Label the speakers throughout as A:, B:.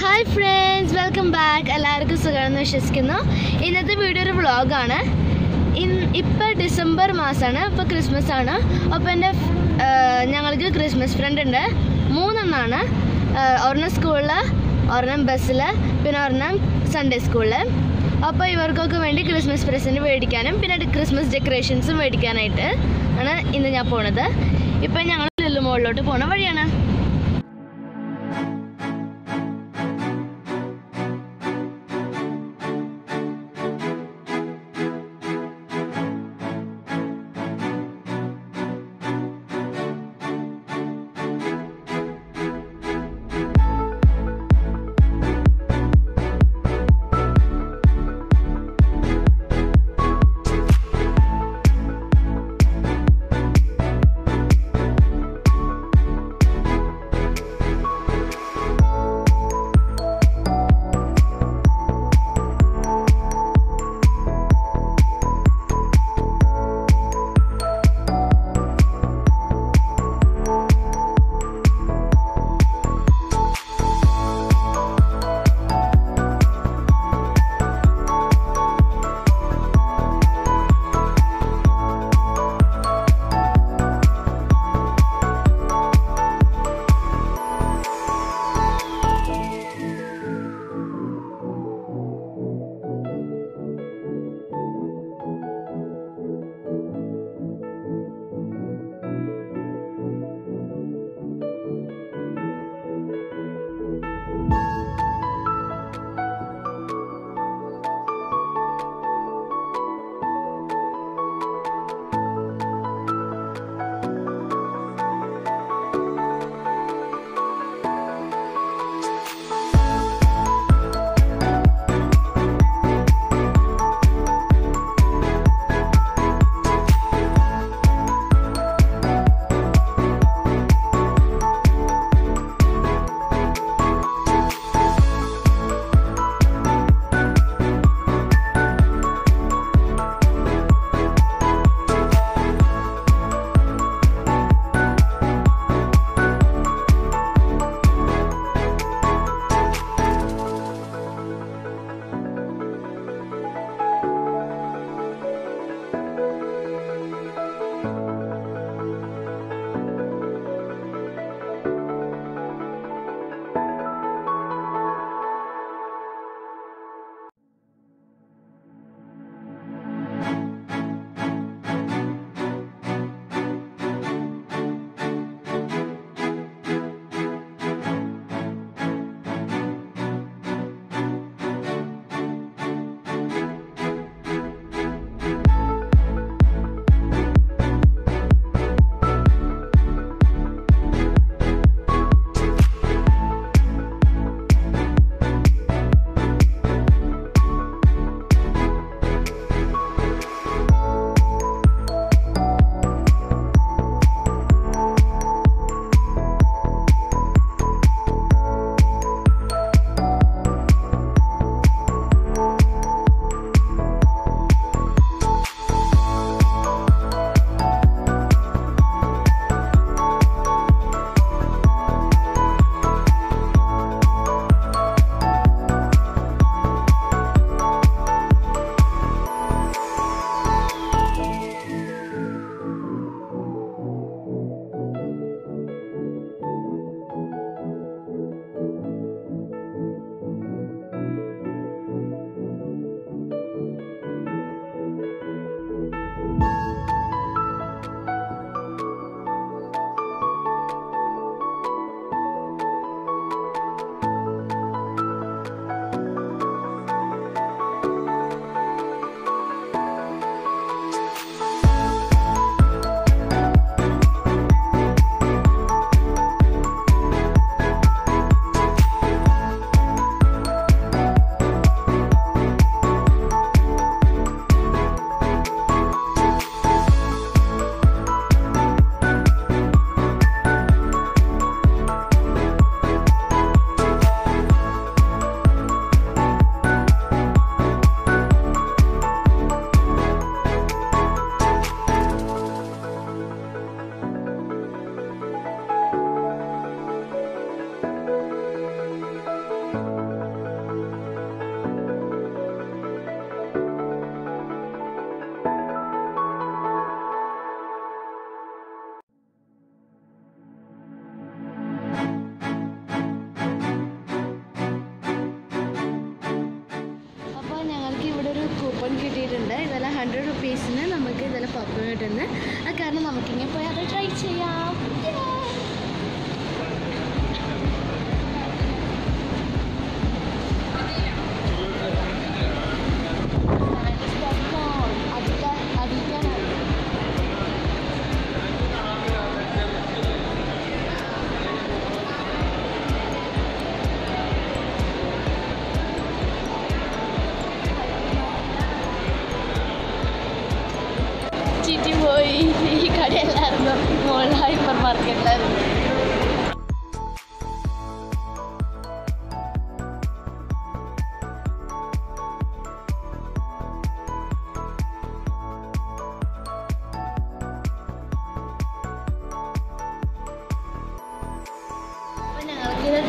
A: Hi friends welcome back എല്ലാവർക്കും സുഖമാണെന്ന് വിശ്വസിക്കുന്നു. ഇന്നത്തെ വീഡിയോ ഒരു വ്ളോഗാണ് ഇപ്പം ഡിസംബർ മാസമാണ് ഇപ്പോൾ ക്രിസ്മസ് ആണ്. അപ്പോൾ എന്റെ ഞങ്ങൾക്ക് ക്രിസ്മസ് ഫ്രണ്ട് ഉണ്ട്. മൂന്നെണ്ണമാണ് ഒരെണ്ണം സ്കൂളിൽ ഒരെണ്ണം ബസ്സിൽ പിന്നെ ഒരെണ്ണം സൺഡേ സ്കൂളിൽ അപ്പോൾ ഇവർക്കൊക്കെ വേണ്ടി ക്രിസ്മസ് പ്രസന്റ് മേടിക്കാനും പിന്നെ ക്രിസ്മസ് ഡെക്കറേഷൻസും മേടിക്കാനായിട്ട് ആണ് ഇന്ന് ഞാൻ പോണത്. ഇപ്പം ഞങ്ങൾ നെല്ലുമോളിലോട്ട് പോണ വഴിയാണ്.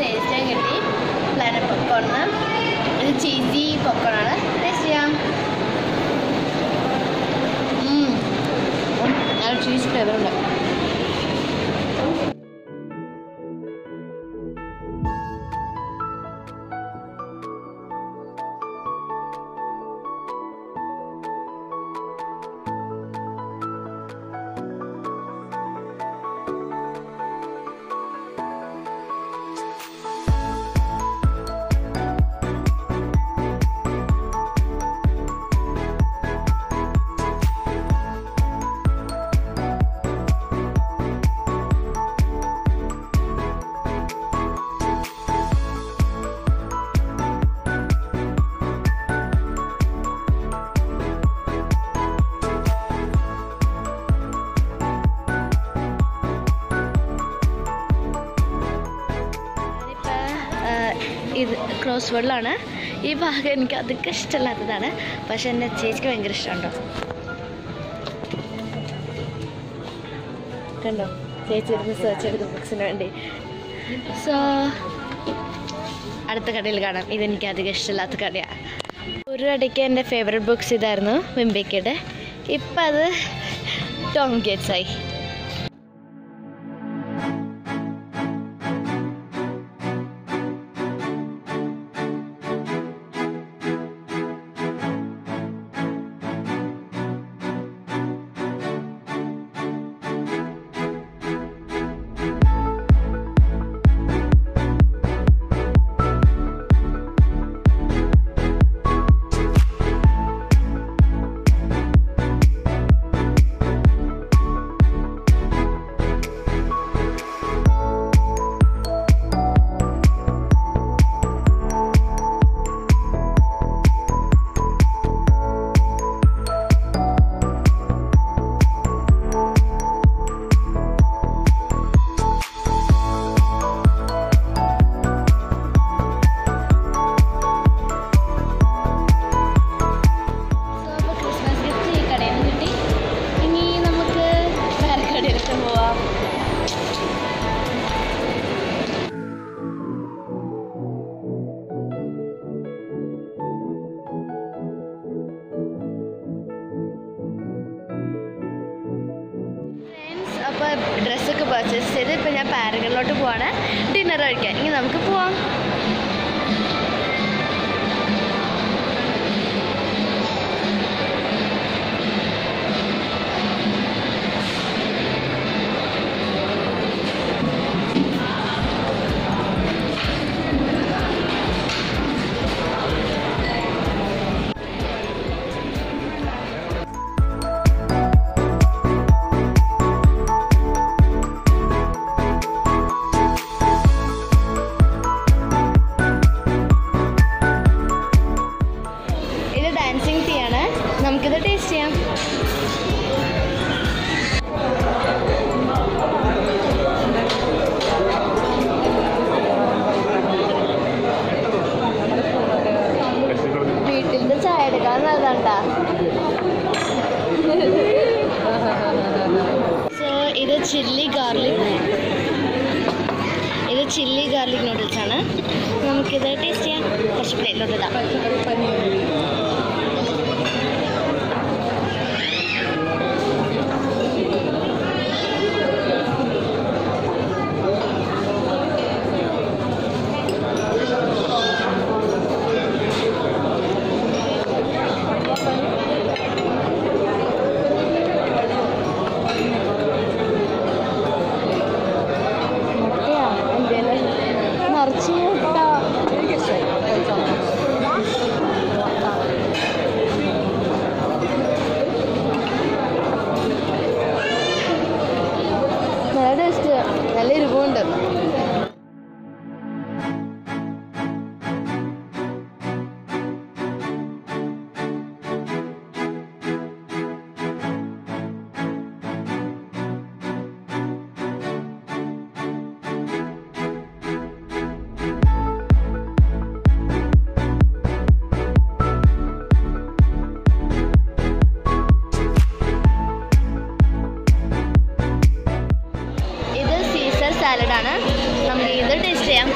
A: ടേസ്റ്റ് കിട്ടി. പ്ലാനറ്റ് പൊക്കോണ് ഇത് ചീസി പൊക്കോണാണ് ടേസ്റ്റ് ചെയ്യാം. ചീസ് ഫ്ലേവർ ക്രോസ് വേർഡിലാണ് ഈ ഭാഗം എനിക്ക് അധികം ഇഷ്ടമല്ലാത്തതാണ്. പക്ഷെ എന്റെ ചേച്ചിക്ക് ഭയങ്കര ഇഷ്ടമുണ്ടോ? കണ്ടോ? ചേച്ചി ഇരുന്ന് സെർച്ച് ചെയ്ത് ബുക്സിന് വേണ്ടി. സോ അടുത്ത കടയിൽ കാണാം. ഇതെനിക്ക് അധികം ഇഷ്ടമില്ലാത്ത കടയാണ് ഒരു കടയ്ക്ക് എന്റെ ഫേവറേറ്റ് ബുക്സ് ഇതായിരുന്നു വിംബിക്കയുടെ ഇപ്പം അത് ടോം ഗേറ്റ്സ് ആയി ആണ്. നമുക്ക് ഇത് ടേസ്റ്റ് ചെയ്യാം.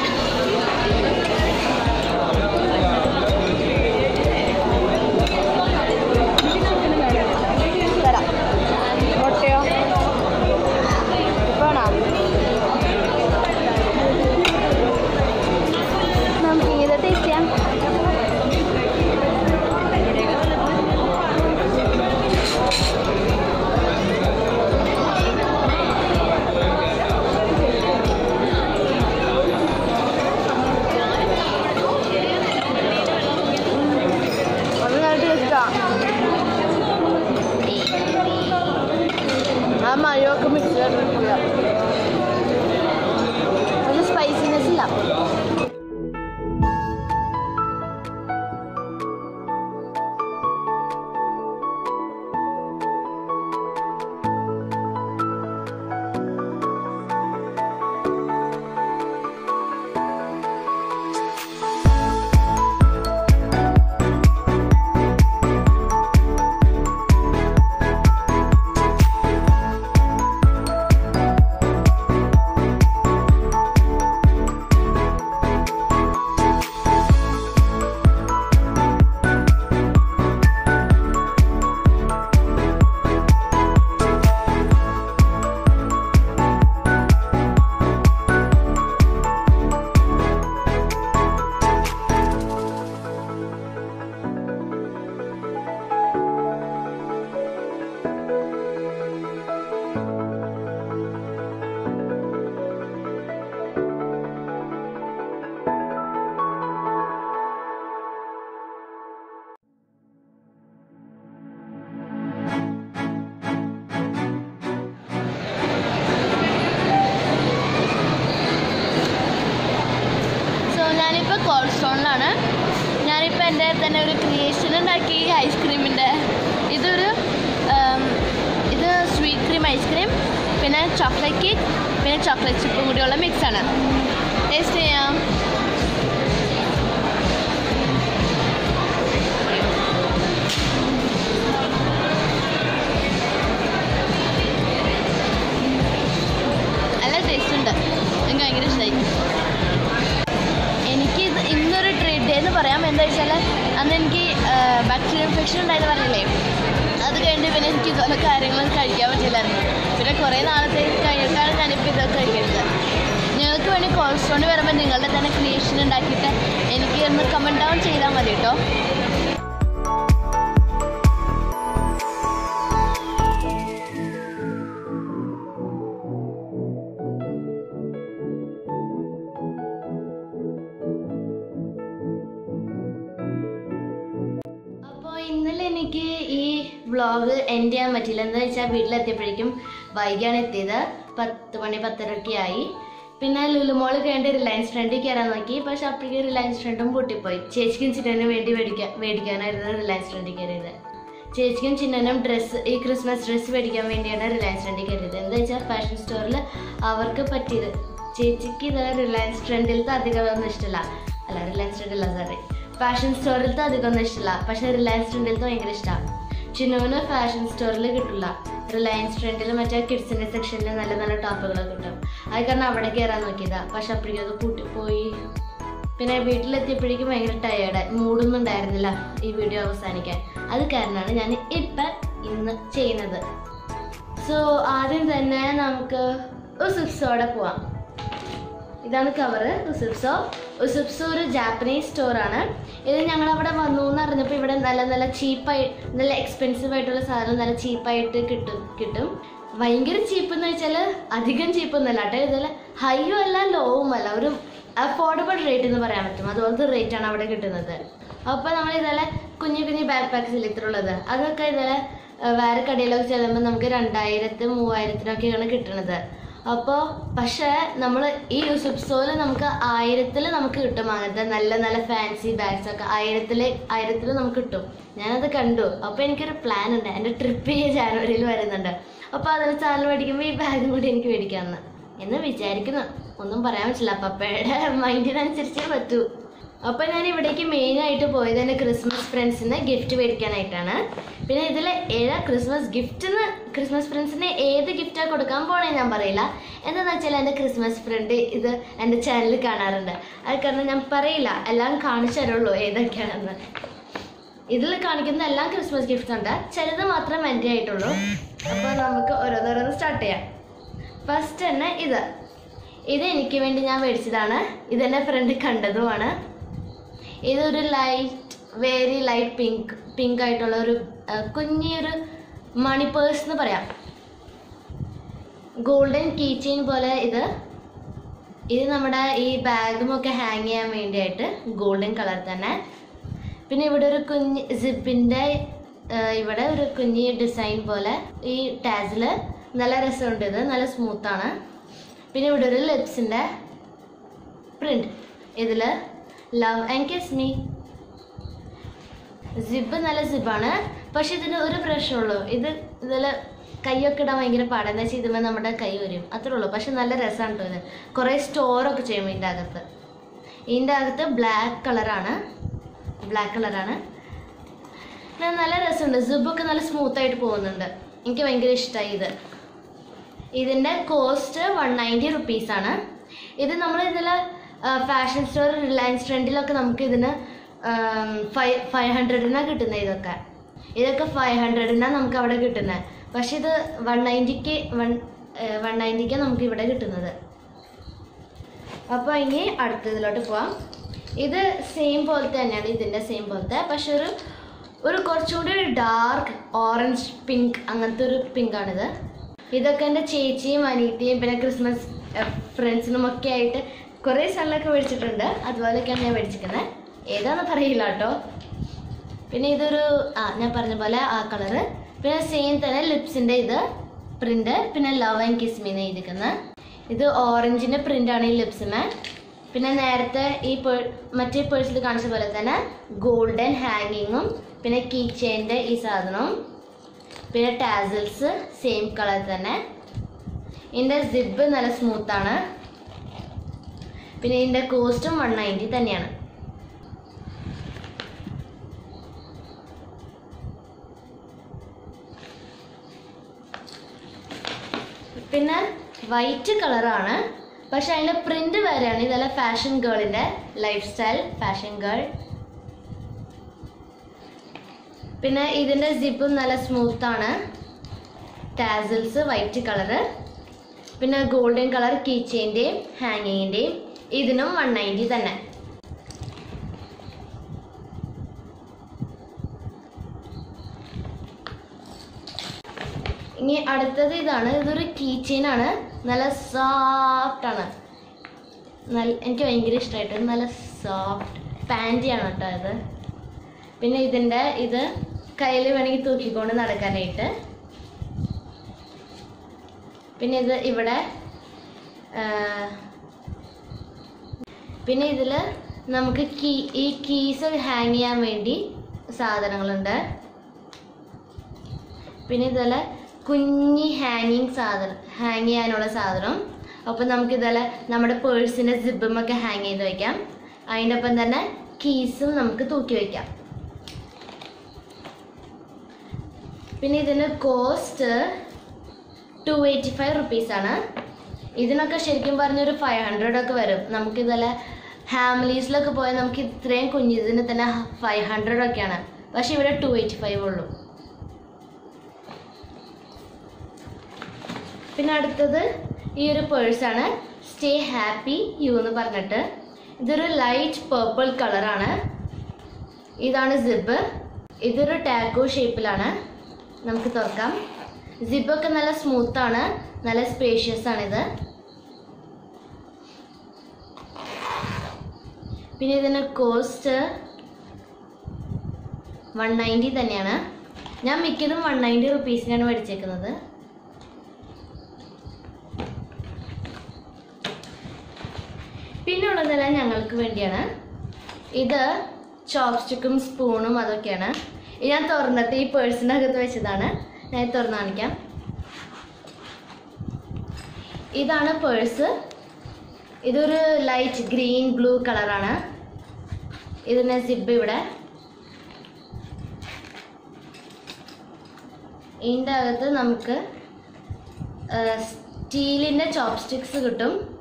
A: പിന്നെ ചോക്ലേറ്റ് കേക്ക് പിന്നെ ചോക്ലേറ്റ് ചിപ്പും കൂടിയുള്ള മിക്സാണ് ടേസ്റ്റ് ചെയ്യാം. ടേസ്റ്റ് ഉണ്ട്. എനിക്ക് ഭയങ്കര ഇഷ്ടമായി എനിക്ക് ഇന്നൊരു ട്രീറ്റ് ഡേ എന്ന് പറയാം. എന്താ വെച്ചാൽ അന്ന് എനിക്ക് ബാക്ടീരിയ ഇൻഫെക്ഷൻ ഉണ്ടായെന്ന് പറഞ്ഞില്ലേ? പിന്നെ എനിക്ക് ഇതുപോലെ കാര്യങ്ങളൊന്നും കഴിക്കാൻ പറ്റില്ലായിരുന്നു. പിന്നെ കുറേ നാളത്തേക്ക് കഴിഞ്ഞിട്ടാണ് ഞാനിപ്പോൾ ഇതൊക്കെ കഴിക്കുന്നത്. നിങ്ങൾക്ക് വേണ്ടി കോൾസ്റ്റോൺ വരുമ്പോൾ നിങ്ങളുടെ തന്നെ ക്രിയേഷൻ ഉണ്ടാക്കിയിട്ട് എനിക്ക് ഒന്ന് കമന്റ് ഡൗൺ ചെയ്താൽ മതി കേട്ടോ വ്ളോഗ് എൻഡ് ചെയ്യാൻ പറ്റില്ല. എന്താ വെച്ചാൽ വീട്ടിലെത്തിയപ്പോഴേക്കും വൈകിയാണ് എത്തിയത്. പത്ത് മണി പത്തരയൊക്കെ ആയി. പിന്നെ ലുലുമോൾ കേണ്ട റിലയൻസ് ഫ്രണ്ടിൽ കയറാൻ നോക്കി. പക്ഷെ അപ്പോഴേക്കും റിലയൻസ് ഫ്രണ്ടും പൊട്ടിപ്പോയി. ചേച്ചിക്കും ചിന്നനും വേണ്ടി മേടിക്കാൻ മേടിക്കാനായിരുന്നു റിലയൻസ് ഫ്രണ്ടിൽ കയറിയത്. ചേച്ചിക്കും ചിന്നനും ഡ്രസ്സ് ഈ ക്രിസ്മസ് ഡ്രസ്സ് മേടിക്കാൻ വേണ്ടിയാണ് റിലയൻസ് ഫ്രണ്ടിൽ കയറിയത്. എന്താ വെച്ചാൽ ഫാഷൻ സ്റ്റോറിൽ അവർക്ക് പറ്റിയത്. ചേച്ചിക്ക് ഇത് റിലയൻസ് ട്രെൻഡിലത്തെ അധികം ഒന്നും ഇഷ്ടമല്ല അല്ല റിലയൻസ് ട്രെൻഡില്ല സോറി ഫാഷൻ സ്റ്റോറിലത്തെ അധികം ഒന്നും ഇഷ്ടമല്ല പക്ഷേ റിലയൻസ് ട്രെൻഡിലത്തെ ഭയങ്കര ഇഷ്ടമാണ് ചിന്നുവിന് ഫാഷൻ സ്റ്റോറിൽ കിട്ടില്ല. റിലയൻസ് ട്രെൻഡിൽ മറ്റേ കിഡ്സിന്റെ സെക്ഷനിൽ നല്ല നല്ല ടോപ്പുകളൊക്കെ കിട്ടും. അത് കാരണം അവിടെ കയറാൻ നോക്കിയതാ. പക്ഷെ അപ്പോഴേക്കും അത് കൂട്ടിപ്പോയി പിന്നെ വീട്ടിലെത്തിയപ്പോഴേക്കും ഭയങ്കര ടയേർഡ് മൂടൊന്നും ഉണ്ടായിരുന്നില്ല ഈ വീഡിയോ അവസാനിക്കാൻ. അത് കാരണമാണ് ഞാൻ ഇപ്പം ഇന്ന് ചെയ്യുന്നത്. സോ ആദ്യം തന്നെ നമുക്ക് ഒരു സിപ്സോടെ പോവാം. ഇതാണ് കവറ് റിസിപ്സോ. റിസിപ്സോ ഒരു ജാപ്പനീസ് സ്റ്റോറാണ് ഇത് ഞങ്ങൾ അവിടെ വന്നു എന്ന് അറിഞ്ഞപ്പോൾ ഇവിടെ നല്ല നല്ല ചീപ്പായി നല്ല എക്സ്പെൻസീവ് ആയിട്ടുള്ള സാധനം നല്ല ചീപ്പായിട്ട് കിട്ടും കിട്ടും. ഭയങ്കര ചീപ്പ് എന്ന് വെച്ചാൽ അധികം ചീപ്പ് ഒന്നല്ല കേട്ടോ. ഇതിൽ ഹൈയും അല്ല ലോവും അല്ല. ഒരു അഫോർഡബിൾ റേറ്റ് എന്ന് പറയാൻ പറ്റും. അതുപോലത്തെ റേറ്റ് ആണ് അവിടെ കിട്ടുന്നത്. അപ്പോൾ നമ്മൾ ഇതേ കുഞ്ഞു കുഞ്ഞു ബാക്ക് പാക്സിൽ ഇത്ര ഉള്ളത്. അതൊക്കെ ഇതേ വേറെ കടയിലൊക്കെ ചെല്ലുമ്പോൾ നമുക്ക് രണ്ടായിരത്തി മൂവായിരത്തിനൊക്കെയാണ് കിട്ടുന്നത് അപ്പോൾ പക്ഷേ നമ്മൾ ഈ യൂസുപ്സോയിൽ നമുക്ക് ആയിരത്തിൽ നമുക്ക് കിട്ടും അങ്ങനത്തെ നല്ല നല്ല ഫാൻസി ബാഗ്സ് ഒക്കെ. ആയിരത്തിൽ ആയിരത്തിൽ നമുക്ക് കിട്ടും. ഞാനത് കണ്ടു. അപ്പോൾ എനിക്കൊരു പ്ലാൻ ഉണ്ട്. എന്റെ ട്രിപ്പ് ഈ ജാനുവരിയിൽ വരുന്നുണ്ട്. അപ്പോൾ അതിൽ ചാനൽ മേടിക്കുമ്പോൾ ഈ ബാഗും കൂടി എനിക്ക് മേടിക്കാമെന്ന് എന്ന് വിചാരിക്കുന്നു. ഒന്നും പറയാൻ പറ്റില്ല. പപ്പയുടെ മൈൻഡിനനുസരിച്ചേ പറ്റൂ. അപ്പോൾ ഞാൻ ഇവിടേക്ക് മെയിനായിട്ട് പോയത് എന്റെ ക്രിസ്മസ് ഫ്രണ്ട്സിന് ഗിഫ്റ്റ് മേടിക്കാനായിട്ടാണ്. പിന്നെ ഇതിൽ ഏതാ ക്രിസ്മസ് ഗിഫ്റ്റ് എന്ന് ക്രിസ്മസ് ഫ്രണ്ട്സിന് ഏത് ഗിഫ്റ്റാണ് കൊടുക്കാൻ പോണേ ഞാൻ പറയില്ല. എന്താണെന്ന് വെച്ചാൽ എന്റെ ക്രിസ്മസ് ഫ്രണ്ട് ഇത് എന്റെ ചാനലിൽ കാണാറുണ്ട്. അത് കാരണം ഞാൻ പറയില്ല. എല്ലാം കാണിച്ചു തരുള്ളൂ ഏതൊക്കെയാണെന്ന്. ഇതിൽ കാണിക്കുന്ന എല്ലാം ക്രിസ്മസ് ഗിഫ്റ്റ് ഉണ്ട്. ചിലത് മാത്രം എന്റെ ആയിട്ടുള്ളൂ. അപ്പോൾ നമുക്ക് ഓരോന്നോരോന്ന് സ്റ്റാർട്ട് ചെയ്യാം. ഫസ്റ്റ് തന്നെ ഇത്. ഇത് എനിക്ക് വേണ്ടി ഞാൻ മേടിച്ചതാണ്. ഇതെന്റെ ഫ്രണ്ട് കണ്ടതുമാണ്. ഇതൊരു light very light pink pink ആയിട്ടുള്ള ഒരു കുഞ്ഞൊരു മണി പേഴ്സ് എന്ന് പറയാം. ഗോൾഡൻ കീ ചെയിൻ പോലെ ഇത്. ഇത് നമ്മുടെ ഈ ബാഗുമൊക്കെ ഹാങ് ചെയ്യാൻ വേണ്ടിയിട്ട് ഗോൾഡൻ കളർ തന്നെ. പിന്നെ ഇവിടെ ഒരു കുഞ്ഞ് സിപ്പിന്റെ ഇവിടെ ഒരു കുഞ്ഞ് ഡിസൈൻ പോലെ ഈ ടാസിൽ നല്ല രസമുണ്ട് ഇത്. നല്ല സ്മൂത്താണ് പിന്നെ ഇവിടെ ഒരു ലിപ്സിന്റെ പ്രിന്റ് ഇതിൽ love and kiss me zip നല്ല സിബാണ് പക്ഷെ ഇതിന് ഒരു പ്രശ്നമുള്ളൂ. ഇത് ഇതിൽ കൈയൊക്കെ ഇടാൻ ഭയങ്കര പാടാണ് എന്താ വെച്ചാൽ ഇതുമ്പോൾ നമ്മുടെ കൈ വരും. അത്രേ ഉള്ളൂ. പക്ഷെ നല്ല രസമാണ് കേട്ടോ ഇത്. കുറേ സ്റ്റോറൊക്കെ ചെയ്യും ഇതിന്റെ അകത്ത്. ഇതിന്റെ അകത്ത് ബ്ലാക്ക് കളറാണ് ബ്ലാക്ക് കളറാണ് നല്ല രസമുണ്ട്. സിബൊക്കെ നല്ല സ്മൂത്തായിട്ട് പോകുന്നുണ്ട്. എനിക്ക് ഭയങ്കര ഇഷ്ടമായി ഇത്. ഇതിന്റെ കോസ്റ്റ് വൺ നയന്റി റുപ്പീസാണ് ഇത് നമ്മൾ ഇതിലെ ഫാഷൻ സ്റ്റോർ റിലയൻസ് ട്രെൻഡിലൊക്കെ നമുക്ക് ഇതിന് ഫൈവ് ഫൈവ് ഹൺഡ്രഡിനാണ് കിട്ടുന്നത് ഇതൊക്കെ. ഇതൊക്കെ ഫൈവ് ഹൺഡ്രഡിനാണ് നമുക്ക് അവിടെ കിട്ടുന്നത് പക്ഷെ ഇത് വൺ നയന്റിക്ക് വൺ വൺ നയന്റിക്ക് നമുക്ക് ഇവിടെ കിട്ടുന്നത്. അപ്പോൾ ഇനി അടുത്തതിലോട്ട് പോവാം. ഇത് സെയിം പോലത്തെ തന്നെയാണ് ഇതിന്റെ സെയിം പോലത്തെ. പക്ഷെ ഒരു ഒരു കുറച്ചുകൂടി ഒരു ഡാർക്ക് ഓറഞ്ച് പിങ്ക് അങ്ങനത്തെ ഒരു പിങ്കാണിത് ഇതൊക്കെ എന്റെ ചേച്ചിയും അനീറ്റിയും പിന്നെ ക്രിസ്മസ് ഫ്രണ്ട്സിനും ഒക്കെ ആയിട്ട് കുറേ സ്ഥലമൊക്കെ മേടിച്ചിട്ടുണ്ട്. അതുപോലെയൊക്കെയാണ് ഞാൻ മേടിച്ചിരിക്കുന്നത് ഏതാണെന്ന് പറയില്ല കേട്ടോ. പിന്നെ ഇതൊരു ആ ഞാൻ പറഞ്ഞ പോലെ ആ കളറ്. പിന്നെ സെയിം തന്നെ ലിപ്സിന്റെ ഇത് പ്രിന്റ് പിന്നെ ലവ് ആൻഡ് കിസ് മീന്ന് എഴുതിക്കുന്നത് ഇത് പ്രിന്റ് ആണ് ഈ ലിപ്സിന് പിന്നെ നേരത്തെ ഈ പേ- മറ്റേ പേഴ്സിൽ കാണിച്ച പോലെ തന്നെ ഗോൾഡൻ ഹാങ്ങിങ്ങും പിന്നെ കീ ചെയിന്റെ ഈ സാധനവും പിന്നെ ടാസൽസ് സെയിം കളർ തന്നെ. ഇതിന്റെ സിബ് നല്ല സ്മൂത്താണ് പിന്നെ ഇതിന്റെ കോസ്റ്റും വൺ നയന്റി തന്നെയാണ്. പിന്നെ വൈറ്റ് കളറാണ് പക്ഷെ അതിന്റെ പ്രിന്റ് വേറെയാണ്. ഇതല്ല ഫാഷൻ ഗേളിന്റെ ലൈഫ് സ്റ്റൈൽ ഫാഷൻ ഗേൾ പിന്നെ ഇതിന്റെ സിപ്പും നല്ല സ്മൂത്താണ് ടാസിൽസ് വൈറ്റ് കളറ് പിന്നെ ഗോൾഡൻ കളർ കീ ചെയിന്റെയും ഹാങ്ങിങ്ങിന്റെയും ഇതിനും വൺ നയന്റി തന്നെ. ഇനി അടുത്തത് ഇതാണ്. ഇതൊരു കീ ചെയിൻ ആണ്. നല്ല സോഫ്റ്റ് ആണ്. നല്ല എനിക്ക് ഭയങ്കര ഇഷ്ടമായിട്ട് നല്ല സോഫ്റ്റ് പാന്റിയാണ് കേട്ടോ ഇത്. പിന്നെ ഇതിന്റെ ഇത് കയ്യിൽ വേണമെങ്കിൽ തൂക്കിക്കൊണ്ട് നടക്കാനായിട്ട്. പിന്നെ ഇത് ഇവിടെ പിന്നെ ഇതിൽ നമുക്ക് കീ ഈ കീസ് ഹാങ് ചെയ്യാൻ വേണ്ടി സാധനങ്ങളുണ്ട്. പിന്നെ ഇതുപോലെ കുഞ്ഞി ഹാങ്ങിങ് സാധനം ഹാങ് ചെയ്യാനുള്ള സാധനം. അപ്പം നമുക്ക് ഇതുപോലെ നമ്മുടെ പേഴ്സിന്റെ സിബുമൊക്കെ ഹാങ് ചെയ്ത് വയ്ക്കാം അതിന്റെ ഒപ്പം തന്നെ കീസും നമുക്ക് തൂക്കി വയ്ക്കാം പിന്നെ ഇതിന് കോസ്റ്റ് ടു എയ്റ്റി ഫൈവ് റുപ്പീസാണ് ഇതിനൊക്കെ ശരിക്കും പറഞ്ഞൊരു ഫൈവ് ഹൺഡ്രഡ് ഒക്കെ വരും. നമുക്ക് ഫാമിലീസിലൊക്കെ പോയാൽ നമുക്ക് ഇത്രയും കുഞ്ഞിതിന് തന്നെ ഫൈവ് ഹൺഡ്രഡ് ഒക്കെയാണ്. പക്ഷേ ഇവിടെ ടു എയ്റ്റി ഫൈവ് ഉള്ളൂ. പിന്നെ അടുത്തത് ഈ ഒരു പേഴ്സാണ് സ്റ്റേ ഹാപ്പി യു എന്ന് പറഞ്ഞിട്ട്. ഇതൊരു ലൈറ്റ് പേർപ്പിൾ കളറാണ് ഇതാണ് സിബ് ഇതൊരു ടാക്കോ ഷേപ്പിലാണ് നമുക്ക് തുറക്കാം. സിബൊക്കെ നല്ല സ്മൂത്താണ് നല്ല സ്പേഷ്യസ് ആണിത് പിന്നെ ഇതിന് കോസ്റ്റ് വൺ നയന്റി തന്നെയാണ്. ഞാൻ മിക്കതും വൺ നയന്റി റുപ്പീസിനാണ് മേടിച്ചേക്കുന്നത്. പിന്നെ ഉള്ളതെല്ലാം ഞങ്ങൾക്ക് വേണ്ടിയാണ്. ഇത് ചോപ്സ്റ്റിക്കും സ്പൂണും അതൊക്കെയാണ്. ഞാൻ തുറന്നിട്ട് ഈ പേഴ്സിന്റെ അകത്ത് വെച്ചതാണ്. ഞാൻ തുറന്ന് കാണിക്കാം. ഇതാണ് പേഴ്സ് ഇതൊരു ലൈറ്റ് ഗ്രീൻ ബ്ലൂ കളറാണ് ഇതിന്റെ സിബ് ഇവിടെ. ഇതിന്റെ അകത്ത് നമുക്ക് സ്റ്റീലിന്റെ ചോപ്സ്റ്റിക്സ് കിട്ടും.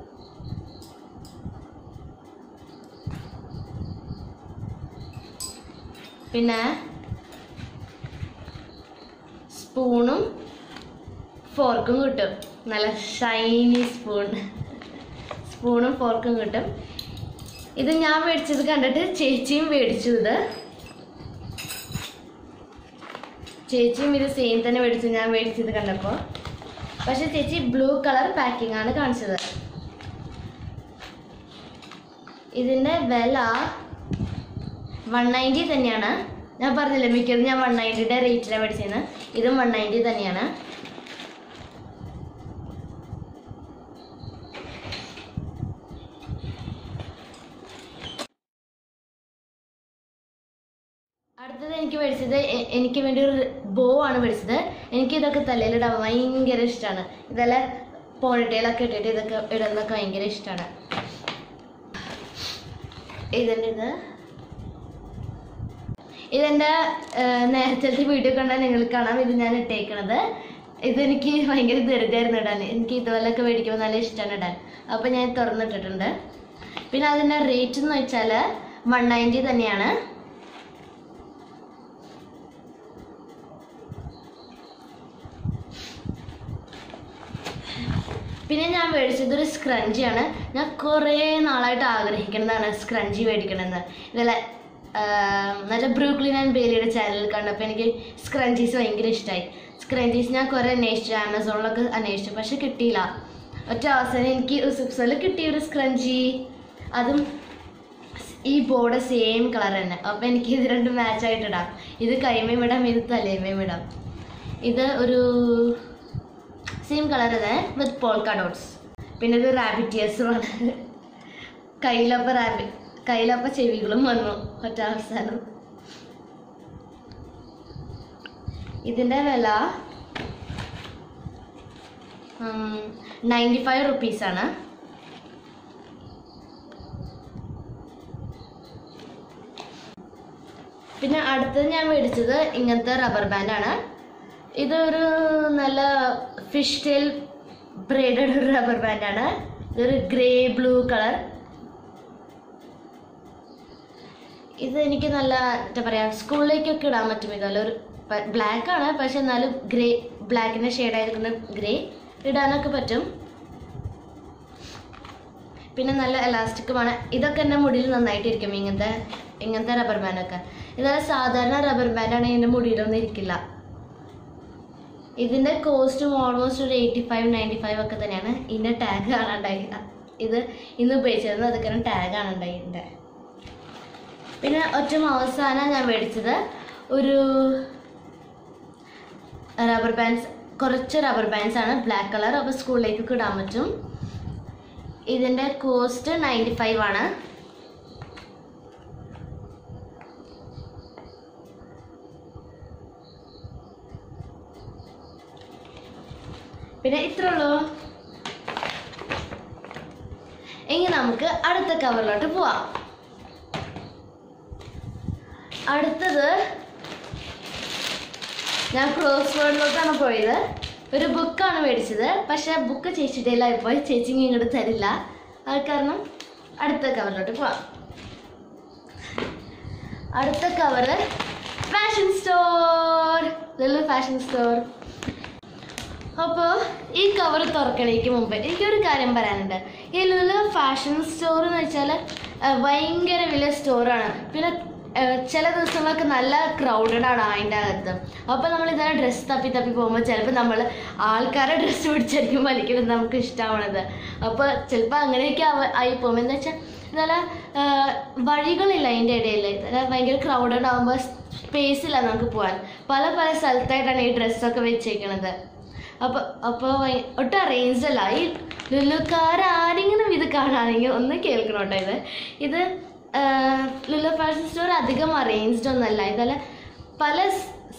A: പിന്നെ സ്പൂണും ഫോർക്കും കിട്ടും. നല്ല ഷൈനി സ്പൂൺ സ്പൂണും ഫോർക്കും കിട്ടും. ഇത് ഞാൻ മേടിച്ചത് കണ്ടിട്ട് ചേച്ചിയും മേടിച്ചു ഇത്. ചേച്ചിയും ഇത് സെയിം തന്നെ മേടിച്ചു ഞാൻ മേടിച്ചത് കണ്ടപ്പോൾ പക്ഷെ ചേച്ചി ബ്ലൂ കളർ പാക്കിംഗ് ആണ് കാണിച്ചത്. ഇതിന്റെ വില വൺ നയന്റി തന്നെയാണ്. ഞാൻ പറഞ്ഞില്ലേ മിക്കതും ഞാൻ വൺ നയന്റിയുടെ റേറ്റിലാണ് മേടിച്ചത് ഇതും വൺ നയന്റി തന്നെയാണ്. അടുത്തത് എനിക്ക് മേടിച്ചത് എനിക്ക് വേണ്ടി ഒരു ബോ ആണ് മേടിച്ചത് എനിക്ക് ഇതൊക്കെ തലയിലിടാൻ ഭയങ്കര ഇഷ്ടമാണ് ഇതല്ല പോണിട്ടയിലൊക്കെ ഇട്ടിട്ട് ഇതൊക്കെ ഇടുന്നതൊക്കെ ഭയങ്കര ഇഷ്ടമാണ് ഇതിന്റെ ഇത് ഇതെന്റെ നേരത്തെ വീഡിയോ കണ്ടാൽ നിങ്ങൾ കാണാം ഇത് ഞാൻ ഇട്ടേക്കണത്. ഇതെനിക്ക് ഭയങ്കര ദരിദ്രമായിരുന്നു ഇടാൻ. എനിക്ക് ഇതുപോലൊക്കെ മേടിക്കുമ്പോൾ നല്ല ഇഷ്ടമാണ് ഇടാൻ. അപ്പോൾ ഞാൻ തുറന്നിട്ടിട്ടുണ്ട്. പിന്നെ അതിന്റെ റേറ്റ് എന്ന് വെച്ചാൽ വൺ നയന്റി തന്നെയാണ്. പിന്നെ ഞാൻ മേടിച്ചത് ഒരു സ്ക്രഞ്ചിയാണ് ഞാൻ കുറേ നാളായിട്ട് ആഗ്രഹിക്കുന്നതാണ് സ്ക്രഞ്ചി മേടിക്കണമെന്ന് ഇതല്ല നല്ല ബ്രൂക്ലിൻ ആൻഡ് ബേലിയുടെ ചാനൽ കണ്ടപ്പോൾ എനിക്ക് സ്ക്രഞ്ചീസ് ഭയങ്കര ഇഷ്ടമായി സ്ക്രഞ്ചീസ് ഞാൻ കുറേ അന്വേഷിച്ചു ആമസോണിലൊക്കെ അന്വേഷിച്ചു പക്ഷെ കിട്ടിയില്ല. ഒറ്റ അവസരം എനിക്ക് സുപ്സോയിൽ കിട്ടിയ ഒരു സ്ക്രഞ്ചി അതും ഈ ബോർഡ് സെയിം കളർ തന്നെ. അപ്പോൾ എനിക്ക് ഇത് രണ്ടും മാച്ച് ആയിട്ട് ഇടാം. ഇത് കൈമയും ഇടാം ഇത് തലേമേം ഇടാം. ഇത് ഒരു സെയിം കളർ തന്നെ വിത്ത് പോൾക്ക ഡോട്ട്സ് പിന്നെ ഇത് റാബിറ്റിയേഴ്സുമാണ് കയ്യിലപ്പോൾ റാബിറ്റ് റാബി കയ്യിലൊപ്പ ചെവികളും വന്നു ഒറ്റ അവസാനം. ഇതിന്റെ വില നയന്റി ഫൈവ് റുപ്പീസാണ് പിന്നെ അടുത്തത് ഞാൻ മേടിച്ചത് ഇങ്ങനത്തെ റബ്ബർ ബാൻഡാണ് ഇതൊരു നല്ല ഫിഷ് ടെയിൽ ബ്രേഡഡ് റബ്ബർ ബാൻഡാണ് ഇതൊരു ഗ്രേ ബ്ലൂ കളർ ഇത് എനിക്ക് നല്ല എന്താ പറയുക സ്കൂളിലേക്കൊക്കെ ഇടാൻ പറ്റും ഇത് ഒരു ബ്ലാക്ക് ആണ് പക്ഷെ എന്നാലും ഗ്രേ ബ്ലാക്കിന്റെ ഷെയ്ഡായിരിക്കുന്ന ഗ്രേ ഇടാനൊക്കെ പറ്റും. പിന്നെ നല്ല എലാസ്റ്റിക്കുമാണ് ഇതൊക്കെ എന്റെ മുടിയിൽ നന്നായിട്ടിരിക്കും ഇങ്ങനത്തെ ഇങ്ങനത്തെ റബ്ബർ ബാൻഡൊക്കെ ഇതല്ല സാധാരണ റബ്ബർ ബാൻഡാണ് എന്റെ മുടിയിലൊന്നും ഇരിക്കില്ല. ഇതിന്റെ കോസ്റ്റും ഓൾമോസ്റ്റ് ഒരു എയ്റ്റി ഫൈവ് നയന്റി ഫൈവ് ഒക്കെ തന്നെയാണ്. ഇതിന്റെ ടാഗ് കാണാണ്ടായി. ഇത് ഇന്ന് ഉപയോഗിച്ചിരുന്നത് അതൊക്കെ ടാഗ് കാണാണ്ടായി ഇതിന്റെ പിന്നെ ഏറ്റവും അവസാനം ഞാൻ മേടിച്ചത് ഒരു റബ്ബർ ബാൻഡ്സ് കുറച്ച് റബ്ബർ ബാൻഡ്സ് ആണ്. ബ്ലാക്ക് കളർ അപ്പോൾ സ്കൂളിലേക്ക് ഇടാൻ പറ്റും. ഇതിന്റെ കോസ്റ്റ് നയന്റി ഫൈവ് ആണ്. പിന്നെ ഇത്രേ ഉള്ളൂ. ഇനി നമുക്ക് അടുത്ത കവറിലോട്ട് പോവാം. അടുത്തത് ഞാൻ ക്രോസ് വേർഡിലോട്ടാണ് പോയത്. ഒരു ബുക്കാണ് മേടിച്ചത്. പക്ഷെ ബുക്ക് ചേച്ചിട്ടില്ല. ഇപ്പോൾ ചേച്ചി ഇങ്ങോട്ട് തരില്ല. അത് കാരണം അടുത്ത കവറിലോട്ട് പോവാം. അടുത്ത cover fashion store. Lulu fashion store? അപ്പോൾ ഈ കവർ തുറക്കണേക്ക് മുമ്പ് എനിക്കൊരു കാര്യം പറയാനുണ്ട്. ഈ ലുലു ഫാഷൻ സ്റ്റോർ എന്ന് വെച്ചാൽ ഭയങ്കര വലിയ സ്റ്റോറാണ് പിന്നെ ചില ദിവസങ്ങളൊക്കെ നല്ല ക്രൗഡഡ് ആണ് അതിന്റെ അകത്ത്. അപ്പോൾ നമ്മൾ ഇതാണ് ഡ്രസ്സ് തപ്പി തപ്പി പോകുമ്പോൾ ചിലപ്പോൾ നമ്മൾ ആൾക്കാരെ ഡ്രസ്സ് പിടിച്ചായിരിക്കും വലിക്കുന്നത് നമുക്ക് ഇഷ്ടമാവണത് അപ്പോൾ ചിലപ്പോൾ അങ്ങനെയൊക്കെ ആയി പോകും എന്താ വെച്ചാൽ നല്ല വഴികളില്ല അതിന്റെ ഇടയിൽ ഭയങ്കര ക്രൗഡഡ് ആകുമ്പോൾ സ്പേസ് ഇല്ല നമുക്ക് പോകാൻ പല പല സ്ഥലത്തായിട്ടാണ് ഈ ഡ്രസ്സൊക്കെ വെച്ചേക്കണത്. അപ്പോൾ അപ്പോൾ ഒട്ടും അറേഞ്ച്ഡ് അല്ല. ഈ ലുലുക്കാരാരെങ്കിലും ഇത് കാണാണെങ്കിൽ ഒന്ന് കേൾക്കണം കേട്ടോ ഇത് ഇത് ലുലു ഫാഷൻ സ്റ്റോർ അധികം അറേഞ്ച്ഡ് ഒന്നല്ല. ഇതല്ല പല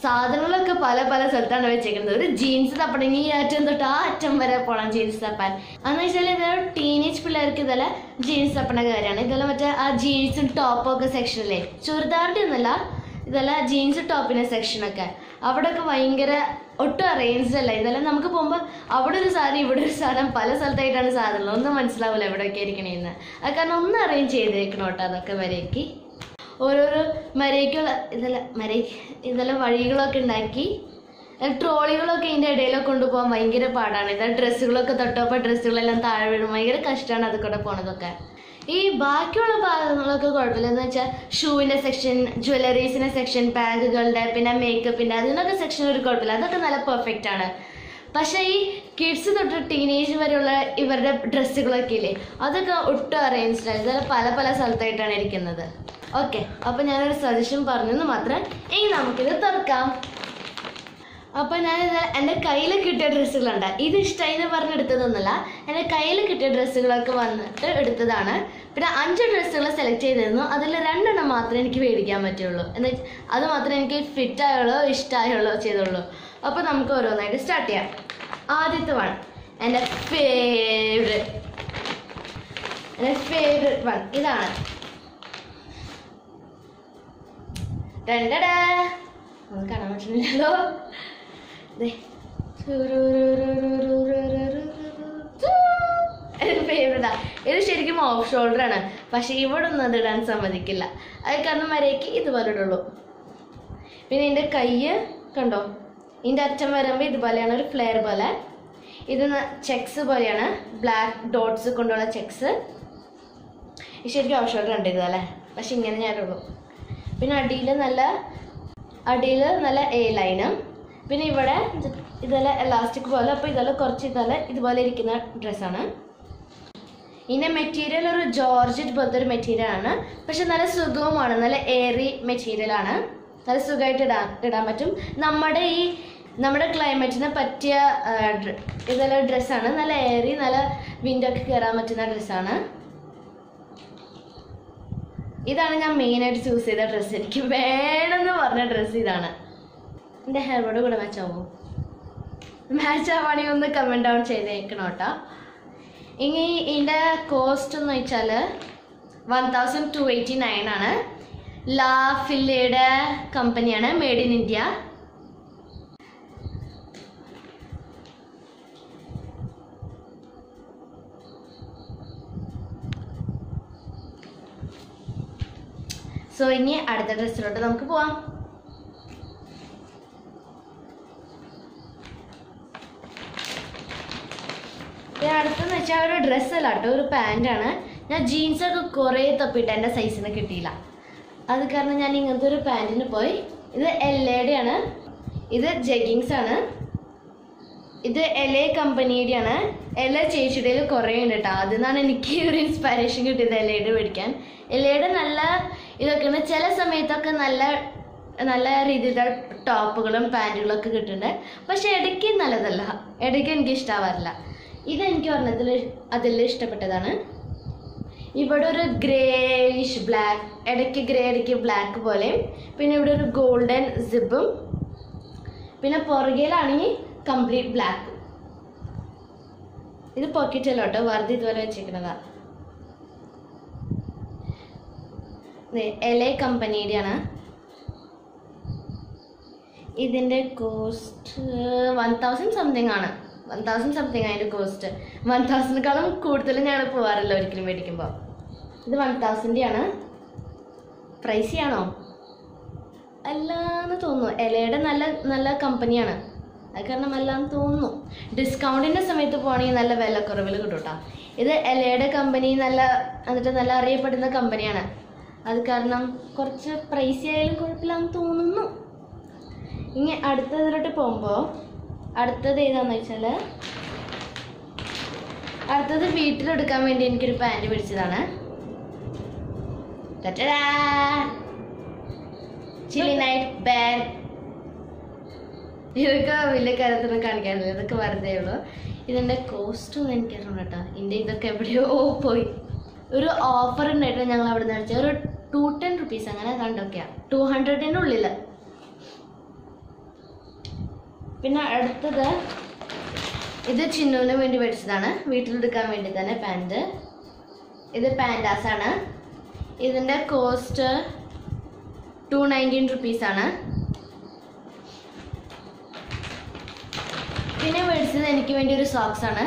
A: സാധനങ്ങളൊക്കെ പല പല സ്ഥലത്താണ് വെച്ചേക്കുന്നത്. ഒരു ജീൻസ് തപ്പണമെങ്കിൽ ഈ അറ്റം തൊട്ട് ആ അറ്റം വരെ പോകണം ജീൻസ് തപ്പാൻ. അന്ന് വെച്ചാൽ ഇതൊരു ടീനേജ് പിള്ളേർക്ക് ഇതെല്ലാം ജീൻസ് തപ്പണ കാര്യമാണ്. ഇതെല്ലാം മറ്റേ ആ ജീൻസും ടോപ്പൊക്കെ സെക്ഷനിലെ ചുരിദാറിന്റെ ഒന്നല്ല ഇതെല്ലാം ജീൻസ് ടോപ്പിന്റെ സെക്ഷനൊക്കെ അവിടെയൊക്കെ ഭയങ്കര ഒട്ടും അറേഞ്ച്ഡ് അല്ല. ഇതെല്ലാം നമുക്ക് പോകുമ്പോൾ അവിടെ ഒരു സാധനം ഇവിടെ ഒരു സാധനം പല സ്ഥലത്തായിട്ടാണ് സാധനങ്ങൾ. ഒന്നും മനസ്സിലാവില്ല എവിടെയൊക്കെ ഇരിക്കണേന്ന് അത് കാരണം ഒന്ന് അറേഞ്ച് ചെയ്തേക്കണം കേട്ടോ അതൊക്കെ വരേക്ക് ഓരോരോ മരയ്ക്കുള്ള ഇതെല്ലാം മര ഇതെല്ലാം വഴികളൊക്കെ ഉണ്ടാക്കി. ട്രോളികളൊക്കെ ഇതിന്റെ ഇടയിലൊക്കെ കൊണ്ടുപോകാൻ ഭയങ്കര പാടാണ്. ഇതാ ഡ്രസ്സുകളൊക്കെ തൊട്ടപ്പോൾ ഡ്രസ്സുകളെല്ലാം താഴെ വീഴും. ഭയങ്കര കഷ്ടമാണ് അത് കൂടെ പോണതൊക്കെ. ഈ ബാക്കിയുള്ള ഭാഗങ്ങളൊക്കെ കുഴപ്പമില്ല. എന്ന് വെച്ചാൽ ഷൂവിന്റെ സെക്ഷൻ ജ്വല്ലറീസിന്റെ സെക്ഷൻ ബാഗുകളുടെ പിന്നെ മേക്കപ്പിന്റെ അതിനൊക്കെ സെക്ഷൻ ഒരു കുഴപ്പമില്ല. അതൊക്കെ നല്ല പെർഫെക്റ്റ് ആണ്. പക്ഷേ ഈ കിഡ്സ് തൊട്ട് ടീനേജ് വരെയുള്ള ഇവരുടെ ഡ്രസ്സുകളൊക്കെ ഇല്ലേ അതൊക്കെ ഒട്ടും അറേഞ്ച്ഡ് ആയി പല പല സ്ഥലത്തായിട്ടാണ് ഇരിക്കുന്നത്. ഓക്കെ അപ്പോൾ ഞാനൊരു സജഷൻ പറഞ്ഞെന്ന് മാത്രം ഇനി നമുക്കിത് തുറക്കാം. അപ്പോൾ ഞാൻ എന്റെ കയ്യിൽ കിട്ടിയ ഡ്രസ്സുകളുണ്ട്. ഇത് ഇഷ്ടമായി എന്ന് പറഞ്ഞ് എടുത്തതൊന്നുമല്ല. എന്റെ കയ്യിൽ കിട്ടിയ ഡ്രസ്സുകളൊക്കെ വന്നിട്ട് എടുത്തതാണ്. പിന്നെ അഞ്ച് ഡ്രസ്സുകൾ സെലക്ട് ചെയ്തിരുന്നു. അതിൽ രണ്ടെണ്ണം മാത്രമേ എനിക്ക് മേടിക്കാൻ പറ്റുള്ളൂ. എന്ന് അത് മാത്രമേ എനിക്ക് ഫിറ്റ് ആയുള്ളൂ ഇഷ്ടമായുള്ളൂ ചെയ്തുള്ളൂ. അപ്പോൾ നമുക്ക് ഓരോന്നായിട്ട് സ്റ്റാർട്ട് ചെയ്യാം. ആദ്യത്തെ വൺ എന്റെ ഫേവറേറ്റ് എന്റെ ഫേവറേറ്റ് വൺ ഇതാണ്. രണ്ടടാ കാണാൻ പറ്റുന്നില്ലല്ലോ. ഫേവറേറ്റാ ഇത് ശരിക്കും ഓഫ് ഷോൾഡർ ആണ്. പക്ഷെ ഇവിടെ ഒന്നും അത് ഇടാൻ സമ്മതിക്കില്ല. അത് കാരണം വരേക്ക് ഇടുള്ളൂ പിന്നെ ഇതിന്റെ കൈ കണ്ടോ? ഇതിന്റെ അറ്റം വരുമ്പോൾ ഇതുപോലെയാണ് ഒരു ഫ്ലെയർ പോലെ. ഇത് ചെക്സ് പോലെയാണ്. ബ്ലാക്ക് ഡോട്ട്സ് കൊണ്ടുള്ള ചെക്സ് ശരിക്കും ഓഫ് ഷോൾഡർ ഉണ്ട് ഇതുപോലെ പക്ഷെ ഇങ്ങനെ ഞാനുള്ളൂ പിന്നെ അടിയിൽ നല്ല അടിയിൽ നല്ല എ ലൈനും പിന്നെ ഇവിടെ ഇത് ഇതെല്ലാം എലാസ്റ്റിക് പോലെ അപ്പോൾ ഇതെല്ലാം കുറച്ച് ഇതെല്ലാം ഇതുപോലെ ഇരിക്കുന്ന ഡ്രസ്സാണ് ഇതിന്റെ മെറ്റീരിയൽ ഒരു ജോർജറ്റ് പോലത്തെ ഒരു മെറ്റീരിയൽ ആണ്. പക്ഷെ നല്ല സുഖവുമാണ് നല്ല എയറി മെറ്റീരിയൽ ആണ്. നല്ല സുഖമായിട്ട് ഇടാൻ ഇടാൻ പറ്റും. നമ്മുടെ ഈ നമ്മുടെ ക്ലൈമറ്റിന് പറ്റിയ ഇതെല്ലാം ഡ്രസ്സാണ് നല്ല എയറി നല്ല വിൻഡൊക്കെ കയറാൻ പറ്റുന്ന ഡ്രസ്സാണ് ഇതാണ് ഞാൻ മെയിനായിട്ട് ചൂസ് ചെയ്ത ഡ്രസ്സ് എനിക്ക് വേണമെന്ന് പറഞ്ഞ ഡ്രസ്സ് ഇതാണ്. എന്റെ ഹെയർബോർഡ് കൂടെ മാച്ച് ആവുമോ? മാച്ച് ആവുകയാണെങ്കിൽ ഒന്ന് കമന്റ് ഡൗൺ ചെയ്തേക്കണം കേട്ടോ. ഇനി ഇതിന്റെ കോസ്റ്റ് എന്ന് വെച്ചാൽ one thousand two eighty nine ആണ് ലാ ഫില്ലയുടെ കമ്പനിയാണ് മെയ്ഡ് ഇൻ ഇന്ത്യ സോ ഇനി അടുത്ത ഡ്രസ്സിലോട്ട് നമുക്ക് പോവാം. പിന്നെ അടുത്തെന്ന് വെച്ചാൽ ഒരു ഡ്രസ്സല്ല കേട്ടോ ഒരു പാന്റാണ് ഞാൻ ജീൻസൊക്കെ കുറേ തപ്പിയിട്ട് എന്റെ സൈസിന് കിട്ടിയില്ല. അത് കാരണം ഞാൻ ഇങ്ങനത്തെ ഒരു പാന്റിന് പോയി. ഇത് എൽ ആണ്. ഇത് ജെഗിങ്സ് ആണ്. ഇത് എൽ എ കമ്പനിയുടെയാണ് എൽ എ ചേച്ചിയുടെ കുറേ ഉണ്ട് കേട്ടോ അതിൽ നിന്നാണ് എനിക്ക് ഒരു ഇൻസ്പിറേഷൻ കിട്ടിയത് എൽ എയുടെ മേടിക്കാൻ. എൽ എയുടെ നല്ല ഇതൊക്കെയാണ് ചില സമയത്തൊക്കെ നല്ല നല്ല രീതിയിലുള്ള ടോപ്പുകളും പാന്റുകളൊക്കെ കിട്ടുന്നുണ്ട്. പക്ഷെ ഇടയ്ക്ക് നല്ലതല്ല. ഇടയ്ക്ക് എനിക്ക് ഇഷ്ടാവാറില്ല. ഇത് എനിക്ക് പറഞ്ഞതിൽ അതിൽ ഇഷ്ടപ്പെട്ടതാണ്. ഇവിടെ ഒരു ഗ്രേയിഷ് ബ്ലാക്ക് ഇടയ്ക്ക് ഗ്രേ ഇടയ്ക്ക് ബ്ലാക്ക് പോലെയും പിന്നെ ഇവിടെ ഒരു ഗോൾഡൻ സിബും പിന്നെ പുറകിലാണെങ്കിൽ കംപ്ലീറ്റ് ബ്ലാക്ക് ഇത് പോക്കറ്റ് അല്ല കേട്ടോ വെറുതെ ഇതുപോലെ വെച്ചിരിക്കുന്നതാണ് എൽ എ കമ്പനിയുടെയാണ് ഇതിന്റെ കോസ്റ്റ് വൺ തൗസൻഡ് സംതിങ് ആണ്. തൗസൻഡ് സംതിങ് അതിന്റെ കോസ്റ്റ് വൺ തൗസൻഡിനേക്കാളും കൂടുതൽ ഞാൻ പോകാറില്ല ഒരിക്കലും മേടിക്കുമ്പോൾ ഇത് വൺ തൗസൻഡ് ആണ് പ്രൈസി ആണോ? അല്ലാന്ന് തോന്നുന്നു. എലയുടെ നല്ല നല്ല കമ്പനിയാണ് അത് കാരണം അല്ലാന്ന് തോന്നുന്നു. ഡിസ്കൗണ്ടിന്റെ സമയത്ത് പോകണമെങ്കിൽ നല്ല വിലക്കുറവിൽ കിട്ടും കേട്ടോ ഇത് എലയുടെ കമ്പനി നല്ല എന്നിട്ട് നല്ല അറിയപ്പെടുന്ന കമ്പനിയാണ് അത് കാരണം കുറച്ച് പ്രൈസി ആയാലും കുഴപ്പമില്ലാന്ന് തോന്നുന്നു. ഇനി അടുത്തതിലോട്ട് പോകുമ്പോൾ അടുത്തത് ഏതാന്ന് വെച്ചാൽ അടുത്തത് വീട്ടിലെടുക്കാൻ വേണ്ടി എനിക്കൊരു പാന്റ് പിടിച്ചതാണ് ചില്ലി നൈറ്റ് ബാഗ് ഇതൊക്കെ വലിയ കാര്യത്തിനും കാണിക്കാറില്ല ഇതൊക്കെ വെറുതെ ഉള്ളൂ. ഇതിന്റെ കോസ്റ്റ് എനിക്കറിയണം കേട്ടോ. ഇതിന്റെ ഇതൊക്കെ എവിടെയോ പോയി. ഒരു ഓഫർ ഉണ്ടായിട്ട് ഞങ്ങൾ അവിടെ നിന്ന് അടിച്ചത് ഒരു ടു ടെൻ റുപ്പീസ് അങ്ങനെ കണ്ടൊക്കെയാണ് ടു ഹൺഡ്രഡിന്റെ ഉള്ളിൽ പിന്നെ അടുത്തത് ഇത് ചിന്നുവിന് വേണ്ടി മേടിച്ചതാണ്. വീട്ടിലെടുക്കാൻ വേണ്ടി തന്നെ പാന്റ് ഇത് പാന്റാസ് ആണ്. ഇതിന്റെ കോസ്റ്റ് ടു നയന്റീൻ റുപ്പീസാണ് പിന്നെ മേടിച്ചത് എനിക്ക് വേണ്ടി ഒരു സോക്സ് ആണ്.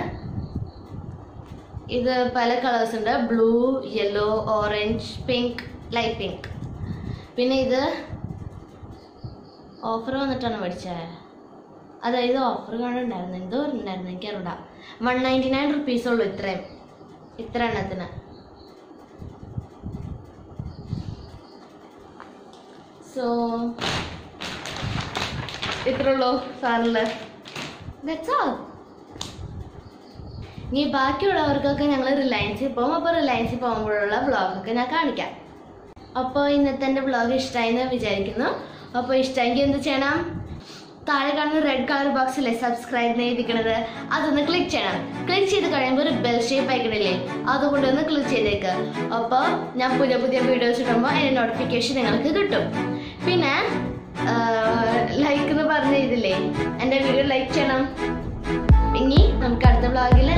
A: ഇത് പല കളേഴ്സ് ഉണ്ട്. Blue yellow orange pink light pink പിന്നെ ഇത് ഓഫർ വന്നിട്ടാണ് മേടിച്ചത്. അതായത് ഓഫർ കാണുന്നുണ്ടായിരുന്നു എന്തോ ഉണ്ടായിരുന്നു എനിക്കറിയില്ല വൺ നയന്റി നയൻ റുപ്പീസ് ഉള്ളൂ ഇത്രയും. ഇത്ര എണ്ണത്തിന് സോ ഇത്ര ഉള്ളൂ സാറിൽ ദാറ്റ്സ് ഓൾ ഇനി ബാക്കിയുള്ളവർക്കൊക്കെ ഞങ്ങൾ റിലയൻസിൽ പോകും അപ്പോൾ റിലയൻസിൽ പോകുമ്പോഴുള്ള വ്ളോഗൊക്കെ ഞാൻ കാണിക്കാം. അപ്പോൾ ഇന്നത്തെ എന്റെ വ്ളോഗ് ഇഷ്ടമായെന്ന് വിചാരിക്കുന്നു. അപ്പോൾ ഇഷ്ടമെങ്കിൽ എന്ത് ചെയ്യണം? താഴെ കാണുന്ന റെഡ് കളർ ബോക്സിലെ സബ്സ്ക്രൈബ് എഴുതിക്കണത് അതൊന്ന് ക്ലിക്ക് ചെയ്യണം. ക്ലിക്ക് ചെയ്ത് കഴിയുമ്പോൾ ഒരു ബെൽ ഷേപ്പ് ആയിക്കണില്ലേ അതുകൊണ്ട് ഒന്ന് ക്ലിക്ക് ചെയ്തേക്ക്. അപ്പോൾ ഞാൻ പുതിയ പുതിയ വീഡിയോസ് ഇടുമ്പോൾ അതിന്റെ നോട്ടിഫിക്കേഷൻ നിങ്ങൾക്ക് കിട്ടും. പിന്നെ ലൈക്ക് എന്ന് പറഞ്ഞ ഇതില്ലേ എന്റെ വീഡിയോ ലൈക്ക് ചെയ്യണം. ഇനി നമുക്ക് അടുത്ത ബ്ലോഗിൽ